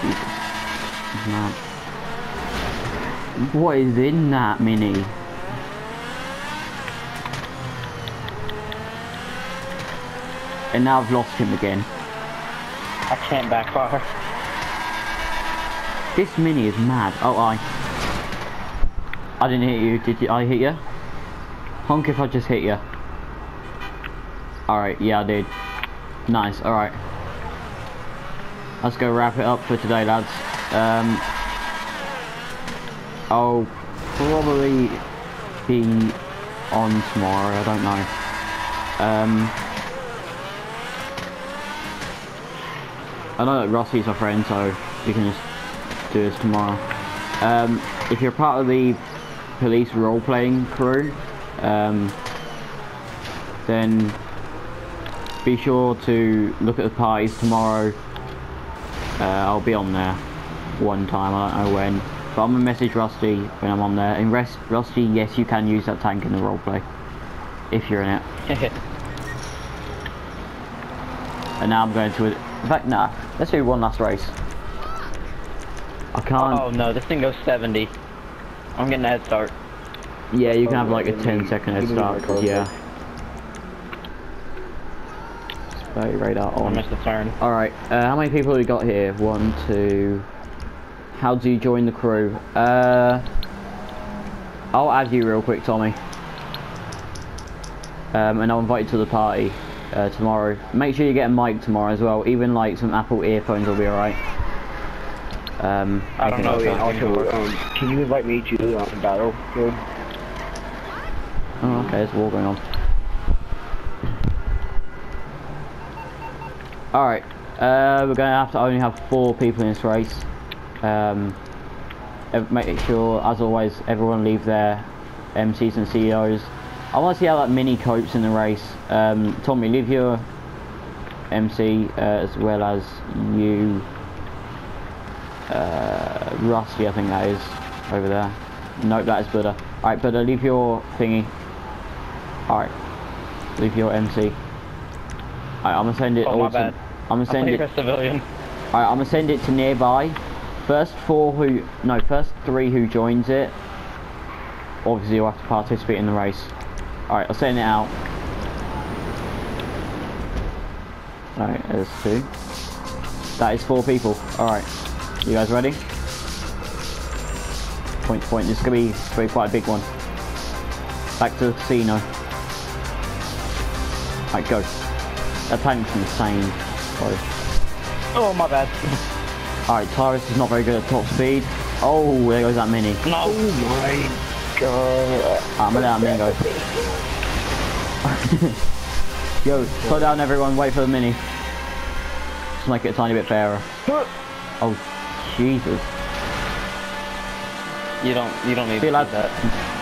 Jesus. What is in that mini? And now I've lost him again. I can't backfire. This mini is mad. Oh, I. I didn't hit you. Did you? I hit you? Honk if I just hit you. Alright, yeah, I did. Nice, alright. Let's go wrap it up for today, lads. Um, I'll probably be on tomorrow, I don't know. Um, I know that Rossi's our friend, so you can just do this tomorrow. Um, if you're part of the police role-playing crew, um, then be sure to look at the parties tomorrow. Uh, I'll be on there one time, I don't know when. But I'm gonna message Rusty when I'm on there. And rest, Rusty, yes, you can use that tank in the roleplay. If you're in it. And now I'm going to, in fact, nah, let's do one last race. I can't, oh no, this thing goes 70. I'm getting a head start. yeah, you can Oh, have like a yeah, 10 you- second head start, my 'cause, car. yeah. Radar I missed the turn. Alright, uh, how many people have we got here? One, two... How do you join the crew? Uh, I'll add you real quick, Tommy. Um, and I'll invite you to the party uh, tomorrow. Make sure you get a mic tomorrow as well. Even like some Apple earphones will be alright. Um, I don't know yet. Also, um, can you invite me to uh, Battlefield? Oh, okay, there's a war going on. Alright, uh, we're gonna have to only have four people in this race. Um, make sure, as always, everyone leave their MCs and CEOs. I want to see how that mini copes in the race. Um, Tommy, leave your MC uh, as well as you, uh, Rusty, I think that is over there. Nope, that is Buddha. Alright, Buddha, leave your thingy. Alright, leave your MC. Alright, I'm gonna send it. Oh, my to- bad. I'm gonna send it. you're a civilian. Alright, I'm gonna send it to nearby. First four who, no, first three who joins it, obviously you'll have to participate in the race. Alright, I'll send it out. Alright, there's two. That is four people. Alright, you guys ready? Point to point, this is gonna be, gonna be quite a big one. Back to the casino. Alright, go. That tank's insane. Sorry. Oh, my bad. Alright, Tyrus is not very good at top speed. Oh, there goes that mini. No. Oh my god. I'm gonna let that mini go. Yo, slow down everyone, wait for the mini. Just make it a tiny bit fairer. Oh, Jesus. You don't. You don't need See to you, do lads. that.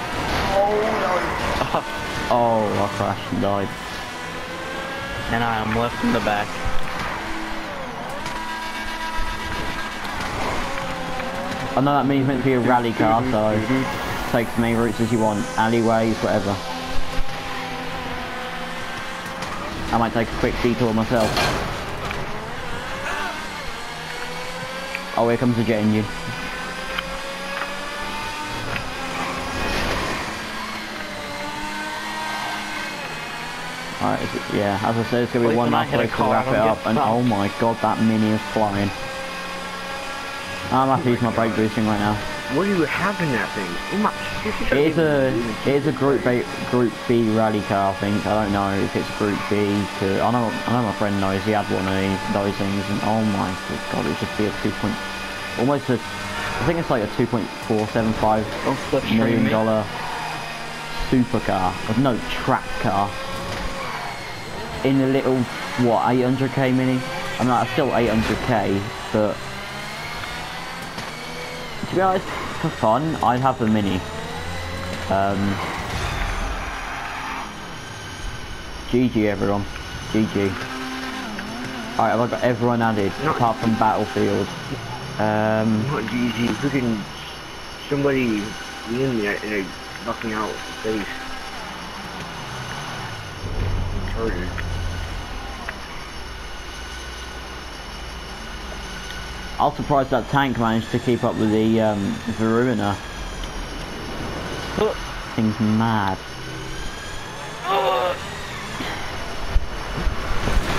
Oh, oh, I crashed and died. And I am left in the back. I know that mini's meant to be a rally car, mm-hmm. so mm-hmm. take as many routes as you want. Alleyways, whatever. I might take a quick detour myself. Oh, here comes the jet engine. It- yeah, as I said, it's going to be one last race to wrap it up, and oh my god, that mini is flying. I'm have to use my brake boosting right now. What do you have in that thing? It is a it is a group B group B rally car. I think I don't know if it's group B. To I know I know my friend knows he had one of these those things, and oh my god, it should be a two point almost a I think it's like a two point four seven five million dollar supercar. No track car in a little what 800k mini. I mean, that's still 800k, but to be honest, for fun, I'd have the mini. Um, GG everyone. GG. Alright, have I got everyone added No. apart from Battlefield? Um, Not GG. Freaking somebody in there and they knocking out face. Charger. I was surprised that tank managed to keep up with the um, Varuna. Thing's mad.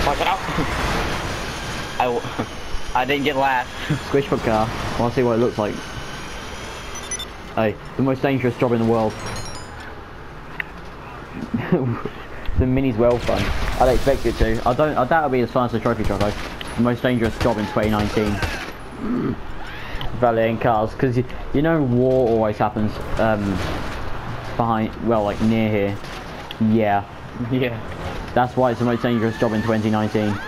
Watch out! I, w- I didn't get last. Squish foot car. I want to see what it looks like. Hey, the most dangerous job in the world. the mini's well fun. I'd expect it to. I don't. I doubt it'll be as fun as the trophy truck though. The most dangerous job in 2019. Valeting cars, because you, you know war always happens um, behind, well, like near here. Yeah, Yeah. that's why it's the most dangerous job in 2019.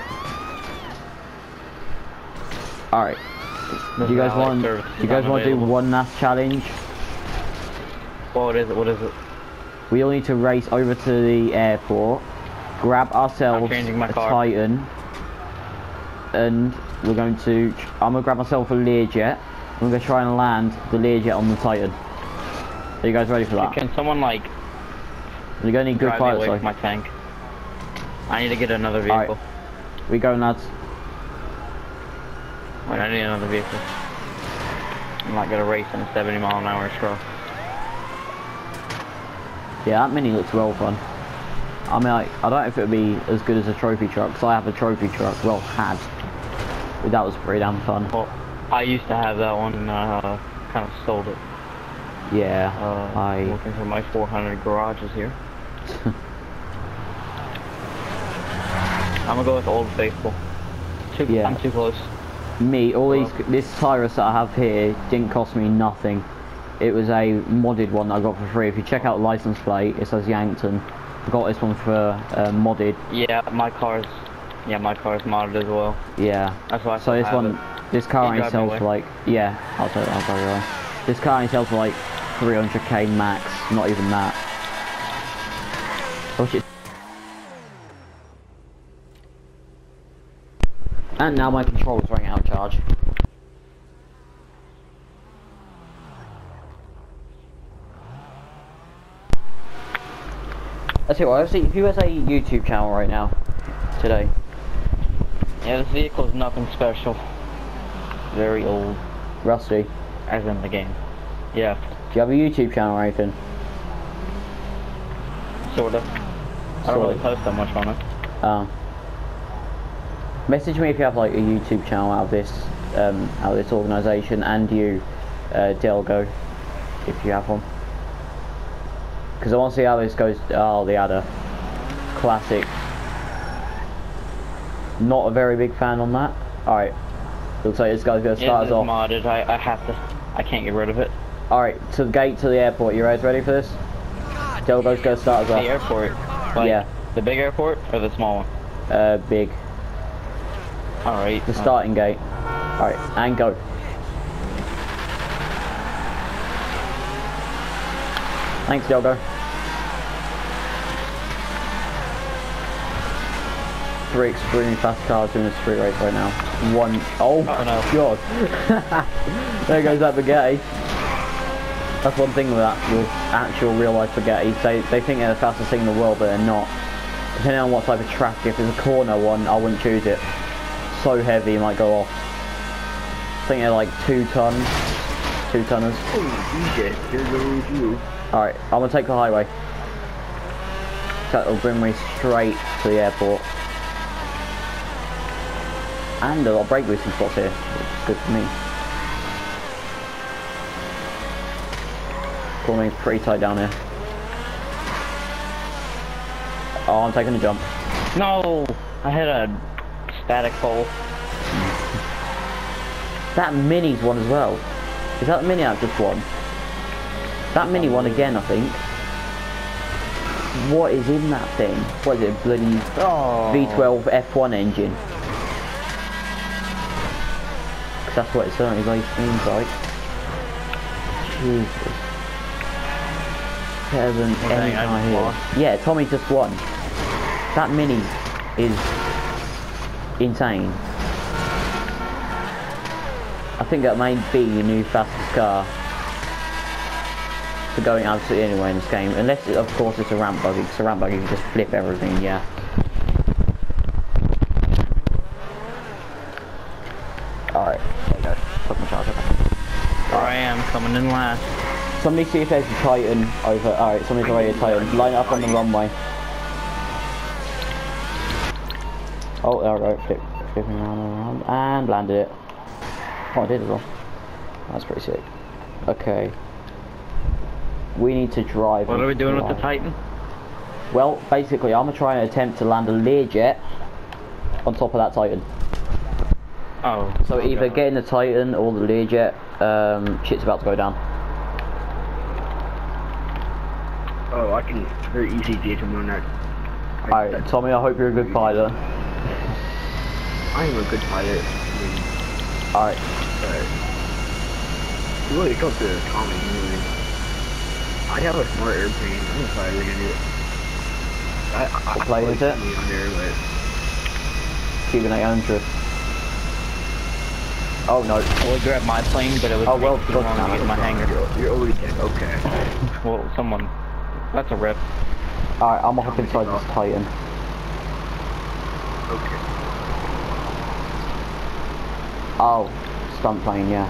Alright. Do you guys want? Do you guys want to do one last challenge? What is it? What is it? We all need to race over to the airport, grab ourselves a. Titan, and we're going to. I'm gonna grab myself a Learjet. I'm gonna try and land the Learjet on the Titan. Are you guys ready for that? Can someone like You're gonna need good pilots away my tank? I need to get another vehicle. We go, lads. Wait, I need another vehicle. I'm not gonna race in a 70 mile an hour truck. Yeah, that mini looks well fun. I mean, like, I don't know if it would be as good as a trophy truck, because I have a trophy truck. Well, had. That was pretty damn fun. Well, I used to have that one and uh, kind of sold it. Yeah, Uh, I. looking for my 400 garages here. I'm gonna go with Old Faithful. Too, Yeah. I'm too close. Me, all these, this Tyrus that I have here didn't cost me nothing. It was a modded one that I got for free. If you check out the license plate, it says Yankton. I got this one for uh, modded. Yeah, my car's yeah, my car's modded as well. Yeah. That's why I So this one, it. this car only sells for like, yeah, I'll tell, I'll tell you why. This car only sells for like 300k max, not even that. Oh, Which is and now my controller's running out of charge. That's it. Well, I see, who has a YouTube channel right now? Today. Yeah, this vehicle's nothing special. Very old, Rusty. as in the game. Yeah, Do you have a YouTube channel or anything? sorta. I don't really post that much on it. Um, message me if you have like a YouTube channel out of this, um, out of this organisation, and you, uh, Delgo, if you have one. Because I want to see how this goes. Oh, the adder, classic. Not a very big fan on that. All right, looks like this guy's gonna start us off. modded. I, I have to. I can't get rid of it. All right, to the gate to the airport. You guys ready for this? Delgo's gonna start us The off. airport. Like, Yeah. The big airport or the small one? Uh, big. All right. The uh, starting gate. Alright, and go. Thanks, Delgo. Three extremely fast cars doing a street race right now. One oh Oh, no. god. there goes that Bugatti. That's one thing with that, with actual real life Bugatti. They, they think they're the fastest thing in the world, but they're not. Depending on what type of track, if it's a corner one, I wouldn't choose it. So heavy, it might go off. I think they're like two tons. Two tonners. Oh, DJ, here goes you. Alright, I'm gonna take the highway. That'll bring me straight to the airport. And a lot of brake boosting spots here, which is good for me. Cornering pretty tight down here. Oh, I'm taking a jump. No, I hit a static pole. That mini's one as well. Is that the mini I've just won? That mini one again, I think. What is in that thing? What is it, bloody Oh. V12 F1 engine? That's what it certainly like, seems like. Jesus. Better than Well, any I here. lost. Yeah, Tommy just won. That mini is insane. I think that may be your new fastest car for going absolutely anywhere in this game. Unless, it, of course, it's a ramp buggy, because a ramp buggy can just flip everything, yeah. Alright, there you go. Coming in last. Somebody see if there's a Titan over. Alright, somebody's already a Titan. Line up on the runway. Oh, there we go. Flip, flipping around and around. And landed it. Oh, I did as well. That's pretty sick. Okay. We need to drive. What are we doing with the. Titan? Well, basically, I'm going to try and attempt to land a Learjet on top of that Titan. Oh. So okay. either getting the Titan or the Learjet, um, shit's about to go down. Oh, I can very easily get him on that. Alright, Tommy, I hope you're a good pilot. I am a good pilot. Alright, but you really come to Tommy, really. I have a smart airplane. I'm gonna to it. I, I, What plane is it? me On there, but Cuban 800. Oh no. I would grab my plane, but it would Oh, well, too long to get my hangar. You're, you're already dead. Okay. Well, someone. That's a rip. Alright, I'm gonna hop inside this Titan. Okay. Oh, stunt plane, yeah.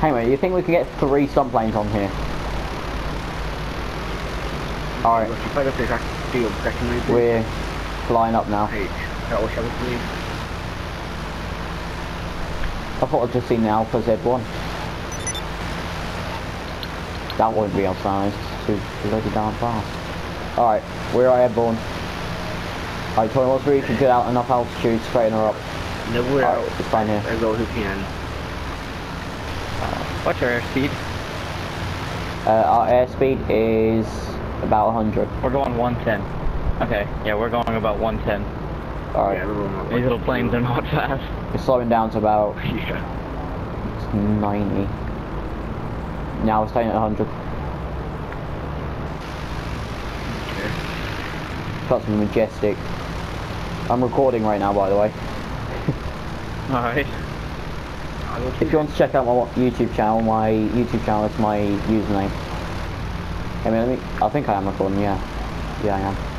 Hey mate, you think we can get three stunt planes on here? Alright, Let's fight up the exact field second right there. we're flying up now. Hey, that was shall we I thought I'd just seen the Alpha Z1. That won't be outside, it's too bloody darn fast. Alright, we're airborne. Alright, Tony, once we can get out enough altitude, to straighten her up. No, we're Alright, out it's fine here. as well as we can. What's your airspeed? Uh, our airspeed is about 100. We're going 110. Okay, yeah, we're going about 110. Alright, Yeah, we're going up. These little planes are not fast. We're slowing down to about Yeah. 90. Now we're staying at 100. Okay. Got some majestic. I'm recording right now, by the way. Alright. If you want to check out my YouTube channel, my YouTube channel is my username. I mean, let me, I think I am recording, yeah. Yeah, I am.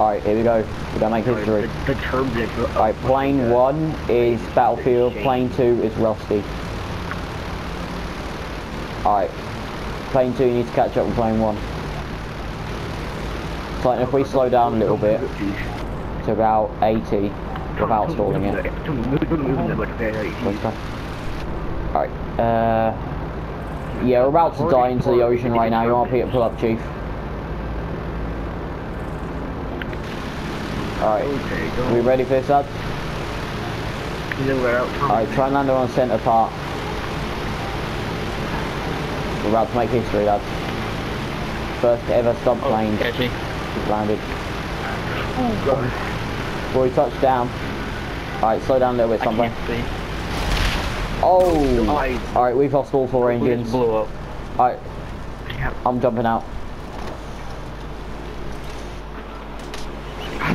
Alright, here we go. We're gonna make history. The, the Alright, plane 1 is Battlefield, plane 2 is Rusty. Alright, plane 2 you need to catch up with plane 1. So if we slow down a little bit to about 80 without stalling it. Don't move, don't move that much better. What's that? Alright, uh... Yeah, we're about to die into the ocean right now. You want to pull up, Chief? Alright, Okay, are we ready for this, lads? Then we're out. Alright, try and land on centre part. We're about to make history, lads. First ever stunt oh, plane Catchy. landed. Oh, God. Before we touch down. Alright, slow down a little bit, see. Oh! Alright, we've lost all four engines. blew up. Alright, I'm jumping out.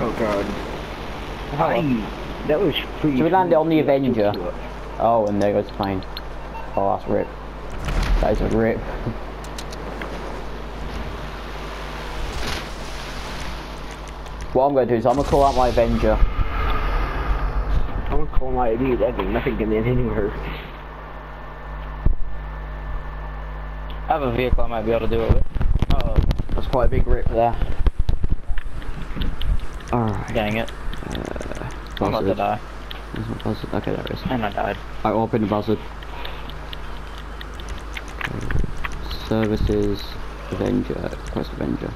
Oh, God. Hello. I, that was pretty. Should we land it on the. Avenger? Oh, and there goes the plane. Oh, that's a rip. That is a rip. what I'm going to do is I'm going to call out my Avenger. I'm gonna call my ID. That nothing can land anywhere. I have a vehicle I might be able to do it with. Uh oh. That's quite a big rip there. Alright. Dang it. Uh, I'm about to die. There's no buzzard. Okay, there is. And I died. I open the buzzard. Services, Avenger, Quest Avenger.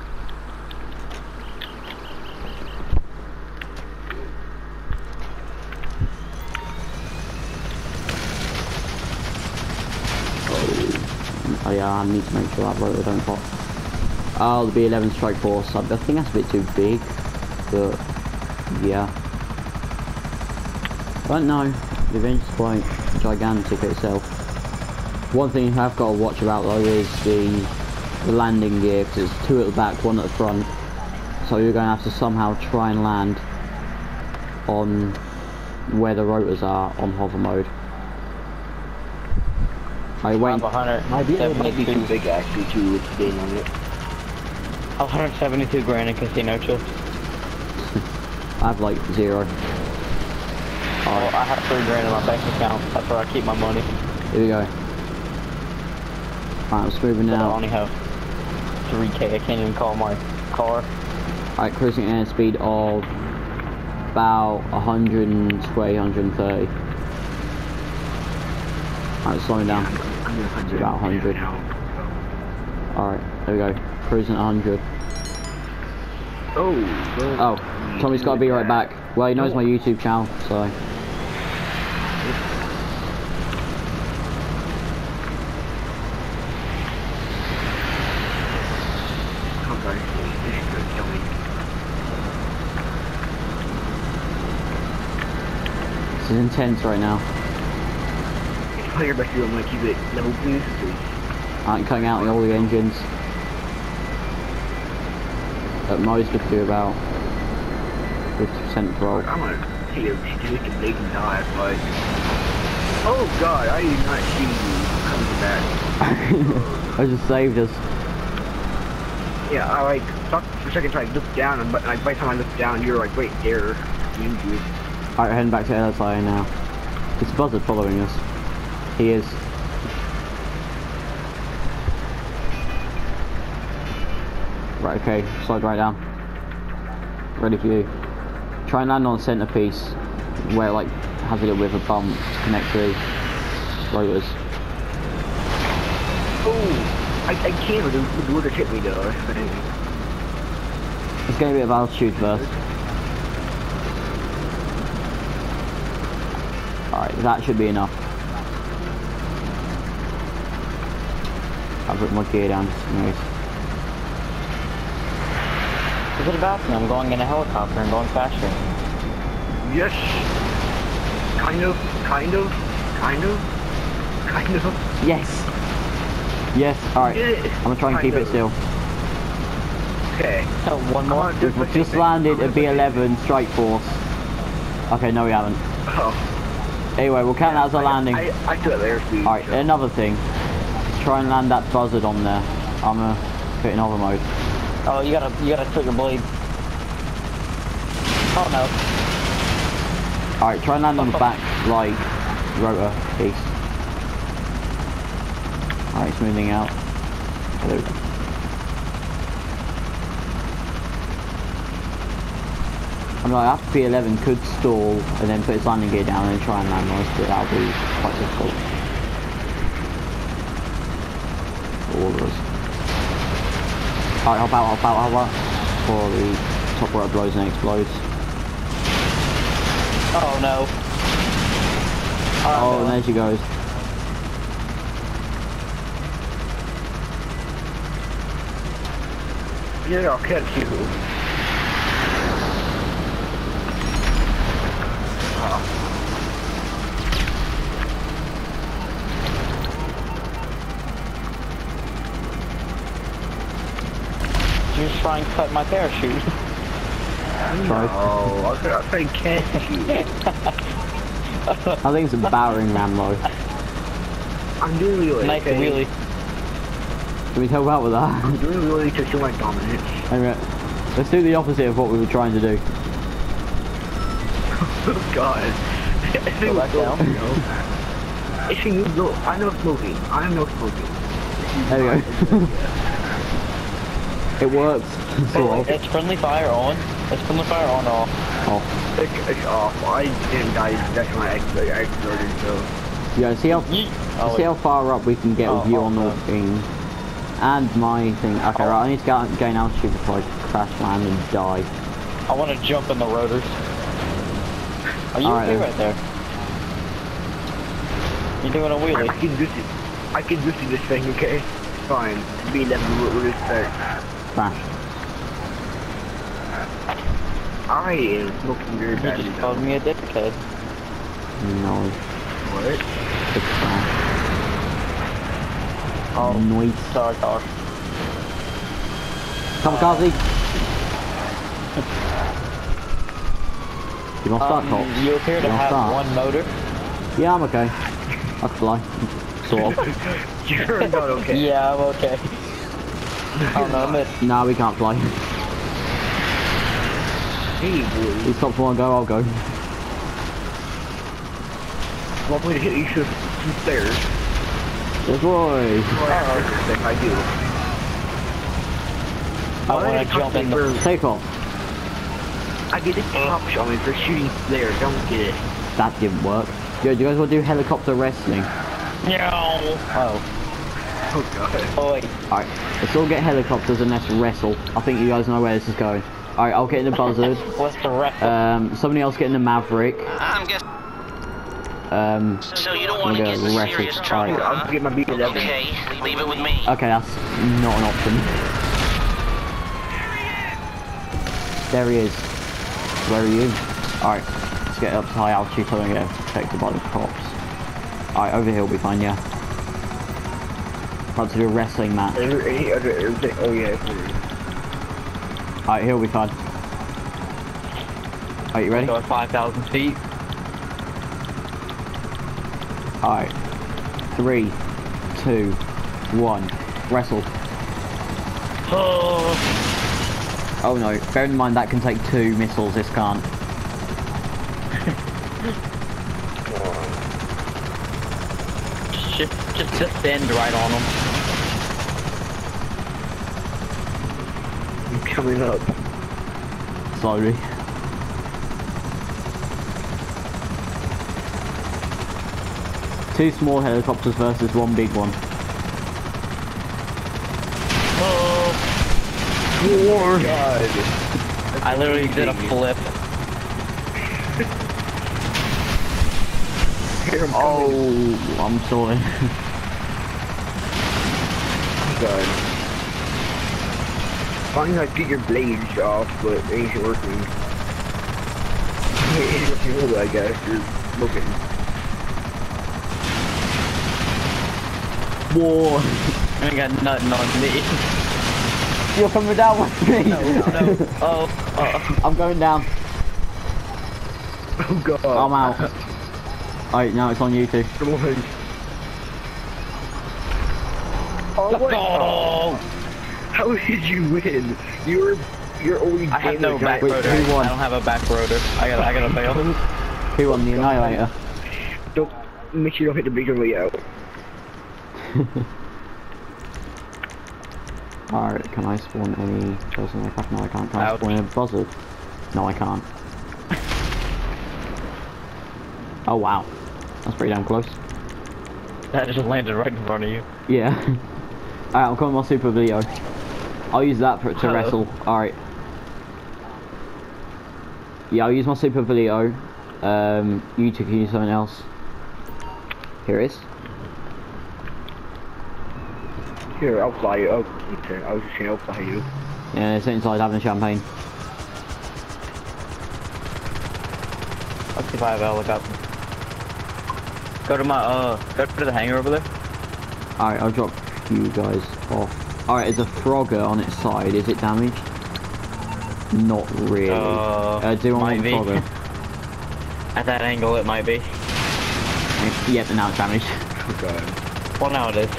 Oh, oh yeah, I need to make sure that rotor don't pop. Oh, the B11 Strike Force. I think that's a bit too big, but yeah. But no, the Avenger's quite gigantic itself. One thing you have got to watch about though is the, the landing gear, because it's two at the back, one at the front. So you're going to have to somehow try and land on where the rotors are on hover mode. I. 100. My vehicle might be too big actually to on it. 172 grand in casino chips. I have like zero. Oh, I have three grand in my bank account. That's where I keep my money. Here we go. Alright, I'm smoothing But I only have 3k. I can't even call my car. Alright, cruising at a speed of about 120, 130. Alright, slowing down. I'm, I'm 100. About 100. Alright, there we go. Cruising at 100. Oh, Oh, Tommy's got to be right back. Well, he knows my YouTube channel, so. This is good, Tommy. This is intense right now. Tell your best to I'm gonna keep it level please. I'm cutting out all the engines. At most, we could do about 50% throttle. I'm gonna see if she can make him die, but. Oh god, I did not see you coming back. I just saved us. Yeah, I like stopped for a second to look down, and but like by the time I looked down, you're like right there. You. Alright, heading back to LSI now. Is Buzzard following us? He is. Right, okay, slide right down. Ready for you. Try and land on the centerpiece where it like has a little bit of a bump to connect to rotors. Oh, I, I can't with the, the water hit me though. Let's get a bit of altitude first. Alright, that should be enough. I'll put my gear down just in case. Is it about me? I'm going in a helicopter and going faster. Yes. Kind of, kind of, kind of, kind of. Yes! Yes, alright. Yeah, I'm gonna try and keep kind it still. Okay. Oh, one more. gonna We've just landed thing. at B11 Strike Force. Okay, no we haven't. Oh, Anyway, we'll count that as a I- landing. I, I took it there speed. Alright, so- another thing. Try and land that buzzard on there. I'm gonna put it in hover mode. Oh, you gotta, you gotta your blade. Oh no. Alright, try and land on the back, like, rotor piece. Alright, smoothing out. Hello. I'm like, after B11 could stall and then put its landing gear down and try and land most but that'll be quite difficult. For all of us. Alright, hop out, hop out, hop out. Before the top rotor blows and explodes. Oh no. Oh, no. and there she goes. Yeah, I'll catch you. Try and cut my parachute. Try. Oh, I'll, I'll try catch you. I think it's a battering ram though. I'm doing really Nice okay. wheelie. Can we help out with that? I'm doing really to show my dominance. Okay. Let's do the opposite of what we were trying to do. Oh god. I think Go back we'll down. you know. If you go, I know smoking. I am no smoking. There we go. it works, sort of. It's friendly fire on. It's friendly fire on or off. Oh. It's, it's off. I didn't die. That's my ex exploded, so. Yeah, see how, Yeet. see Oh, how far up we can get Oh, with you oh, on the oh. thing. And my thing. Okay, right, I need to go out, gain altitude before I crash land and die. I want to jump in the rotors. Are you Alright okay then. right there? You're doing a I, wheelie? I can do it. I can do this thing, okay? Fine. Be level with respect. Crash. I am smoking very You badly. just called me a dickhead. No. What? It's crash. Oh, Noise. sorry, car. Kamikaze! You want to start, Um, Colt? you appear to You wanna have start? one motor. Yeah, I'm okay. I can fly. Sort of. You're not okay. Yeah, I'm okay. Oh no, I missed. nah, we can't fly. Hey, boy. These cops want go, I'll go. Want me to hit you some some stairs? Destroy! Like I do. I wanna jump in the- for- Take off. I get a cop shot me for shooting there. Don't get it. That didn't work. Yo, do you guys want to do helicopter wrestling? No. Oh. Oh god. Alright, let's all get helicopters and let's wrestle. I think you guys know where this is going. Alright, I'll get in the buzzard. What's the rest? Um, somebody else get in the Maverick. I'm guessing. Um, So you don't want to get in wrestle. serious trouble, Alright. I'll huh? get my beat 11. Okay, leave it with me. Okay, that's not an option. There he is. Where are you? Alright, let's get up to high altitude so I don't get affected by the cops. Alright, over here will be fine, yeah. About to do a wrestling match. Is there any other everything? Oh yeah. it's there. Alright, he'll be fine. Are you ready? Go 5,000 feet. Alright. Three, two, one. Wrestle. Oh. Oh no, bear in mind that can take two missiles, this can't. Just, just descend right on them. Coming up. Sorry. Two small helicopters versus one big one. Oh. God. I literally did a flip. Here I'm. Oh, I'm sorry. God. Finally, I get your blades off, but it ain't working. It ain't working really, I guess. You're looking. Whoa! I ain't got nothing on me. You're coming down with me! No, no. Oh, oh. I'm going down. Oh God. I'm out. Alright, now it's on you two. Come on. Oh, Let's what? Go! How did you win? You're you're always I have no damaged. back Wait, rotor. who won? I don't have a back rotor. I gotta, I gotta fail. Who won the Annihilator? Don't make sure you don't hit the bigger way out. Alright, can I spawn any person aircraft? No, I can't. Can I Ouch. spawn a buzzard? No, I can't. oh wow. That's pretty damn close. That just landed right in front of you. Yeah. Alright, I'm calling my SuperVolito. I'll use that for to Hello. wrestle. Alright. Yeah, I'll use my SuperVolito. Um, you two can use something else. Here it is. Here, I'll fly you. Oh, okay. I was just saying I'll fly you. Yeah, it's inside having champagne. Let's see if I have a helicopter. Go to my, uh, go to the hangar over there. Alright, I'll drop you guys off. Alright, there's a Frogger on its side. Is it damaged? Not really. Uh, Uh, do one might on be. Frogger. At that angle, it might be. Yep, and now it's damaged. Oh God. Well, now it is.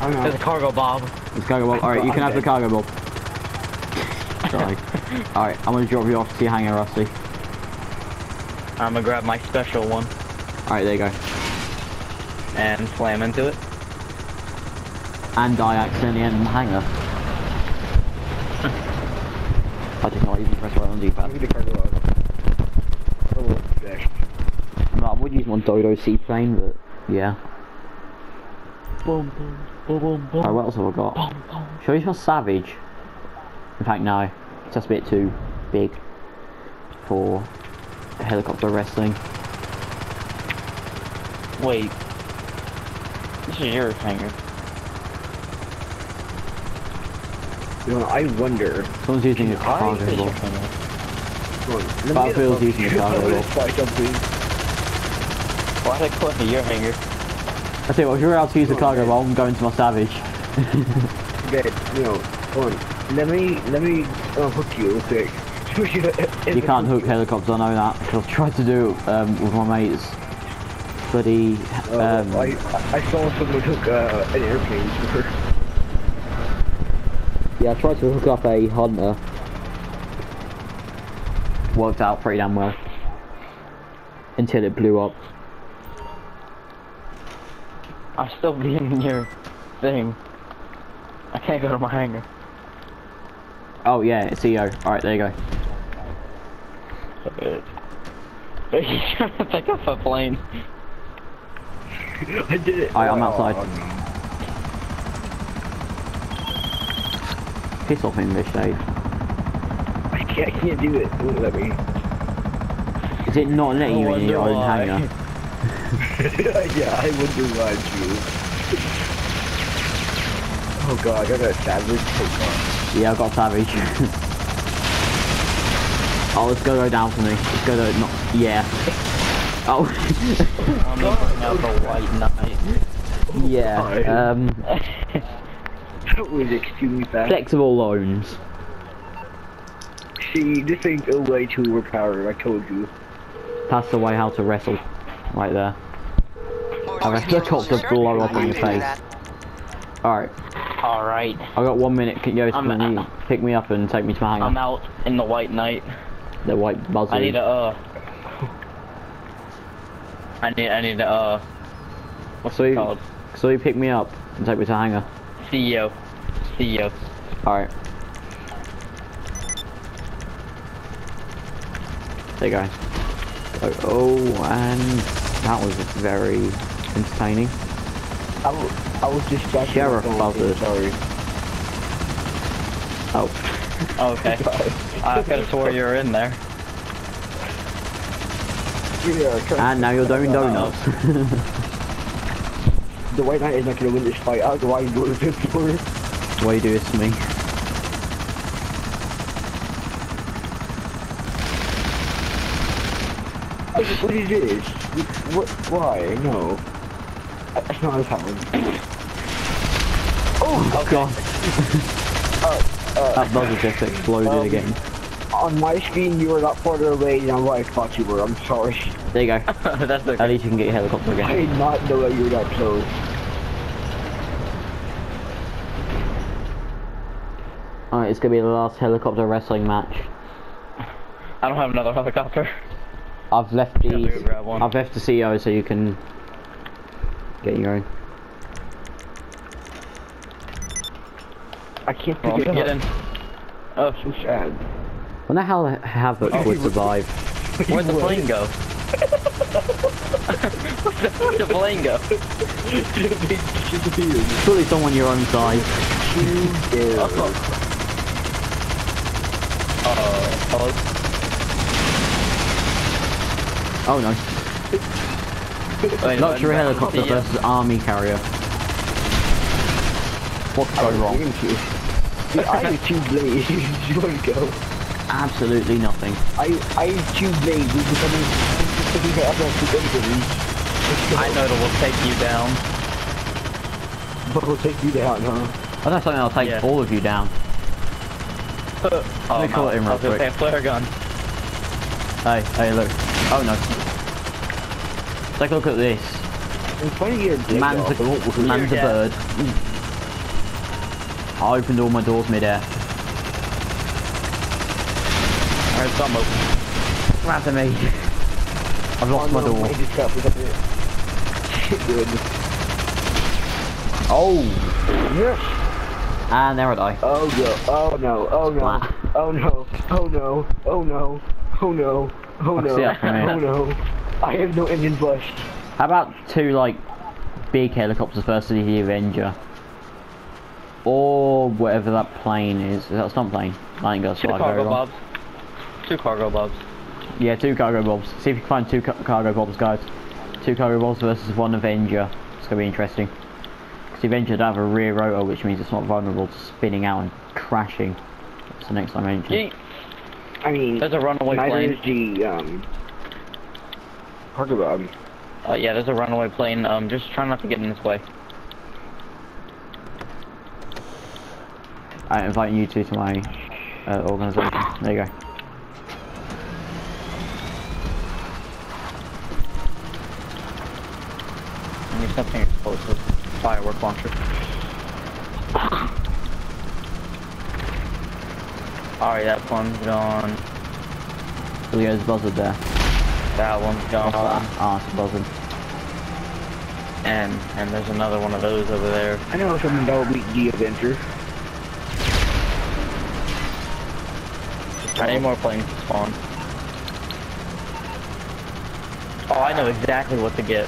I don't There's a know. cargo bob. It's cargo bob. Alright, you can have the cargo bob. Sorry. Alright, I'm gonna drop you off to your hangar, Rusty. I'm gonna grab my special one Alright, there you go. and slam into it. And I accidentally end the hangar. I did not even press right on the I'll D-pad. get the cargo out. Oh, gosh. No, I would use my Dodo seaplane, but yeah. Boom, boom, boom, boom, boom. Alright, what else have I got? boom, boom. Should I use my Savage? In fact, no. It's just a bit too big for helicopter wrestling. Wait. This is your hangar. You know, I wonder. Someone's using a I cargo think ball. Come on, let me Battlefield's get a- using the Cargobob. Fly something. Why did I go into your hangar? I tell you what, if you're allowed to use the Cargobob, I'm going to my Savage. Okay, you know, hold on. Let me, let me uh, hook you real quick. You can't hook helicopters, I know that. 'cause I've tried to do it um, with my mates. Bloody... Uh, Um, I, I saw someone hook uh, an airplane before. Yeah, I tried to hook up a Hunter. Worked out pretty damn well. Until it blew up. I'm still being in your thing. I can't go to my hangar. Oh yeah, it's CEO. Alright, there you go. He's trying to take off a plane. I did it. Alright, I'm Oh, outside. no. Piss off English, Dave. I can't, I can't do it. It won't let me. Is it not letting you I in your wonder own why. hangar? yeah, I wonder why too. Oh god, I got a savage. Oh Yeah, I've got Savage. oh, let's go go down for me. Let's go to, not, yeah. Oh, I'm looking out the white knight. yeah. Um, god. That was extremely fast. flexible loans. See, this ain't a way to overpower, I told you. That's the way how to wrestle. Right there. I've a helicopter blow up in your face. Alright, Alright. I got one minute. Can you guys I'm- pick me up and take me to my hangar? I'm out in the white knight. The white buzzard. I need a uh. I need I need a uh. What's So it you, called? so you pick me up and take me to hangar. CEO. CEO. Alright. There you go. Oh, oh, and that was very entertaining. I was, I was distracted. Sheriff Oh, buzzard. Sorry. Oh, oh Okay. I could have swore you were in there. Yeah, and now you're doing donuts. the White Knight is not gonna win this fight. I don't know why he's doing this for. Why you do this to me? What is- what is this? What? Why? No. That's not what's happening. Oh god. that buzzer just exploded um, again. On my screen, you were not farther away than what I thought you were. I'm sorry. There you go. That's At okay. least you can get your helicopter again. I again. did not know that you were that close. Alright, it's gonna be the last helicopter wrestling match. I don't have another helicopter. I've left the could grab one. I've left the CEO so you can get your own. I can't Well, pick it get up. in. Oh, So sad. When the hell Havoc Oh. would survive? where'd the plane go? Where'd the plane go? Surely someone your own size. Hello? Oh no. Wait, Luxury helicopter yeah. versus army carrier. What could go wrong? I have two blades. you wanna go? Absolutely nothing. I I have two blades. We're becoming. We're becoming up on two blades. I know it will take you down. But we'll take you down, huh? I know something that'll take Yeah. all of you down. Oh, me call no. it in real I was gonna quick. say a flare gun. Hey, hey, look. Oh no. Take a look at this. I'm trying to get a blade Man's a, it man's a Yeah. bird. I opened all my doors mid-air. Alright, some open. Grab me. I've lost my Oh, no, door. I just got it up there. Good. Oh! Yes. Ah, and there I die. Oh no. Oh no. Oh no. Splat. Oh no. Oh no. Oh no. Oh no. Oh I no. see that from here. Oh no. I have no engine bust. How about two, like, big helicopters versus the Avenger? Or whatever that plane is. Is that a stunt plane? I think that's Two what cargo bobs. Two cargo bobs. Yeah, two cargo bobs. See if you can find two ca cargo bobs, guys. Two cargo bobs versus one Avenger. It's gonna be interesting. Because the Avenger don't have a rear rotor, which means it's not vulnerable to spinning out and crashing. That's the next dimension. Yeet. I mean, There's a runaway neither plane. is the um. Cargobob. Uh, yeah, there's a runaway plane. Um, just try not to get in this way. I invite you two to my uh, organisation. There you go. I need something explosive. Firework launcher. Alright, that one's gone. So there's a buzzard there. That one's gone. Ah, it's a buzzard. and and there's another one of those over there. I know someone that will beat the Avenger. I need more planes to spawn. Oh, I know exactly what to get.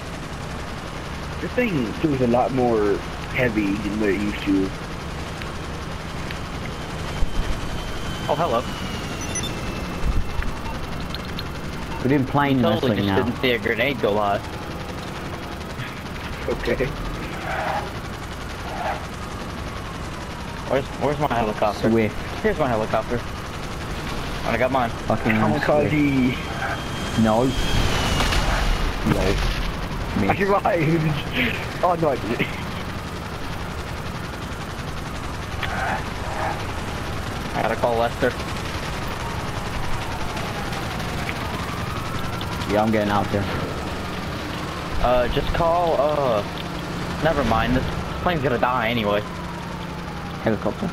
This thing feels a lot more heavy than what it used to. Oh, hello. We're doing plane Totally wrestling just now. didn't see a grenade go off. Okay. Where's Where's my helicopter? Swift. Here's my helicopter. I got mine. Fucking Swift. Kamikaze. No. No. I Miss. survived. Oh no, I didn't. I gotta call Lester. Yeah, I'm getting out there. Uh, just call, uh, never mind, this plane's gonna die anyway. Helicopter.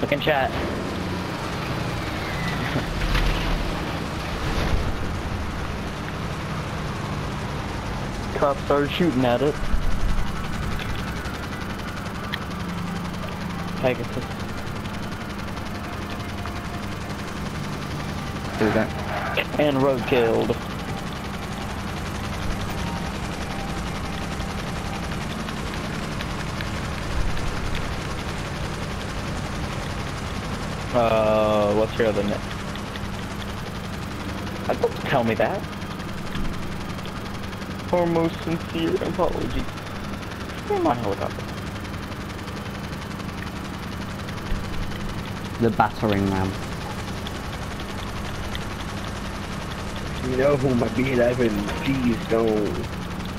Look in chat. Cops started shooting at it. Pegasus. Do that. And road killed. Uh, what's your other name? Uh, Don't tell me that. Our most sincere apologies. Where's my helicopter? The battering ram. You know who my B11, please don't.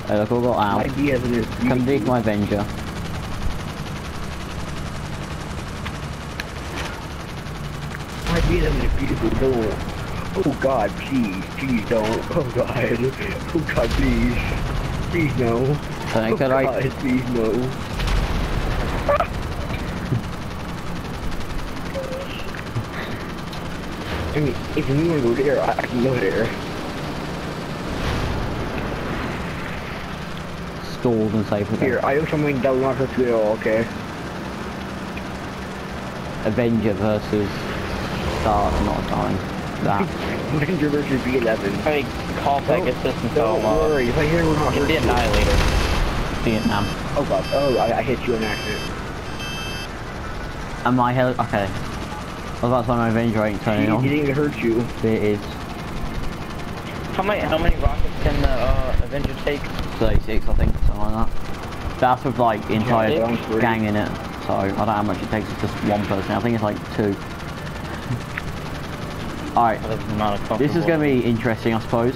Uh, look, I got My out. B11 is Come dig my Avenger. My B11 is beautiful, don't. Oh god, please, please don't. Oh god. Oh god, please. Please no. I oh god, please no. I mean, if you want to go there, I, I can go there. stalled and safe Here, I know something that will not hurt you at all, okay? Avenger versus Star, not Starling. That. Avenger versus B11. Hey, call Pegasus and tell Don't him, uh, worry, if I hear we're not get hurt the you. Annihilator. Vietnam. Oh god, oh, I, I hit you on accident. And my heli- okay. I was about to say my Avenger ain't turning on. he didn't hurt you. It is How many, how many rockets can the, uh, Avenger take? 36, I think, something like that. That's with like entire Yeah, gang in it. So I don't know how much it takes with just one person. I think it's like two. Alright, That is not a this is going to be interesting, I suppose.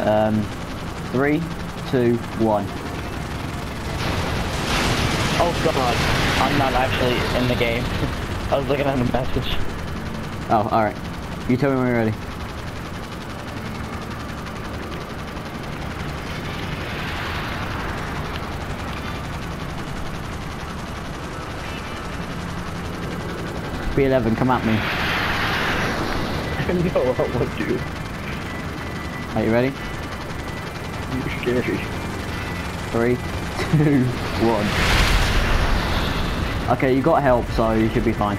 Um, three, two, one. Oh god, I'm not actually in the game. I was looking at a message. Oh, alright. You tell me when you're ready. B11, come at me. No, I want to. Are you ready? You're scary. Three, two, one. Okay, you got help, so you should be fine.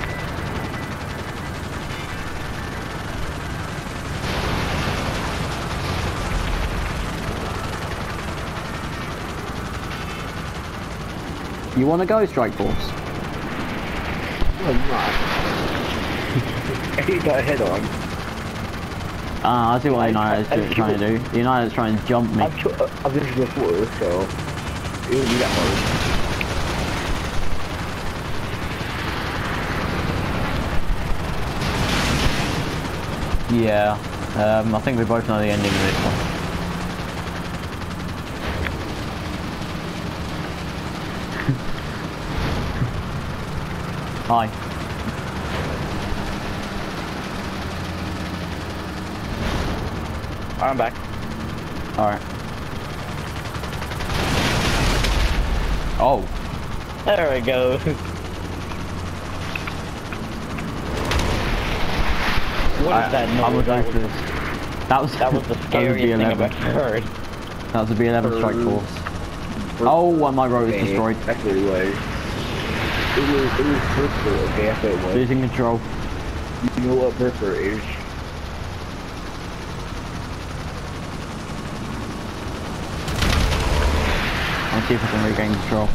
You want to go, Strike Force? No, I'm he got a head on. Ah, I see what I- United's I- I trying to do. United's trying to jump me. I've, t- I've before, so it wouldn't be that. Yeah, um, I think we both know the ending of this one. Hi. I'm back. Alright. Oh, There we go. What is I, that I noise? was That was, for this. That was that was the that was scariest thing I've B11. ever heard. That was a B11 strike force. Oh, and my road is destroyed. That's what it was. It was, it was purple, okay, that's what it was. Losing control. You know what purple is? I'll see if I can regain control.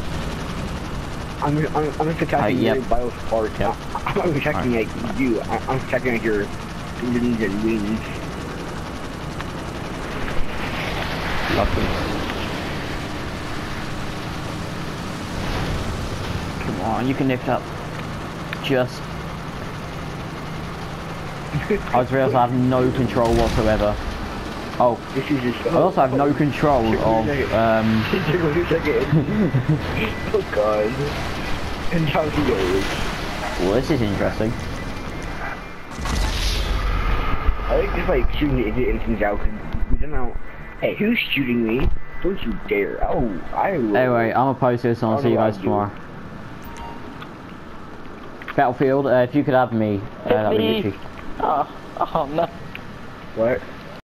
I'm, I'm, I'm just checking Uh, yep. your bio spark. Yep. I'm not even checking like you. I, I'm checking like your engines and wings. Lovely. Come on, you can lift up. Just. I just realised I have no control whatsoever. Oh, This is just. I also have no control of um, oh god. And how he goes. Well, this is interesting. I like just like shooting the idiot instance out because we don't know. Hey, who's shooting me? Don't you dare. Oh, I will. Anyway, I'm gonna post this and I'll I'll see you guys tomorrow. Battlefield, uh, if you could have me, uh, that'd be me. good. Oh, oh no. What?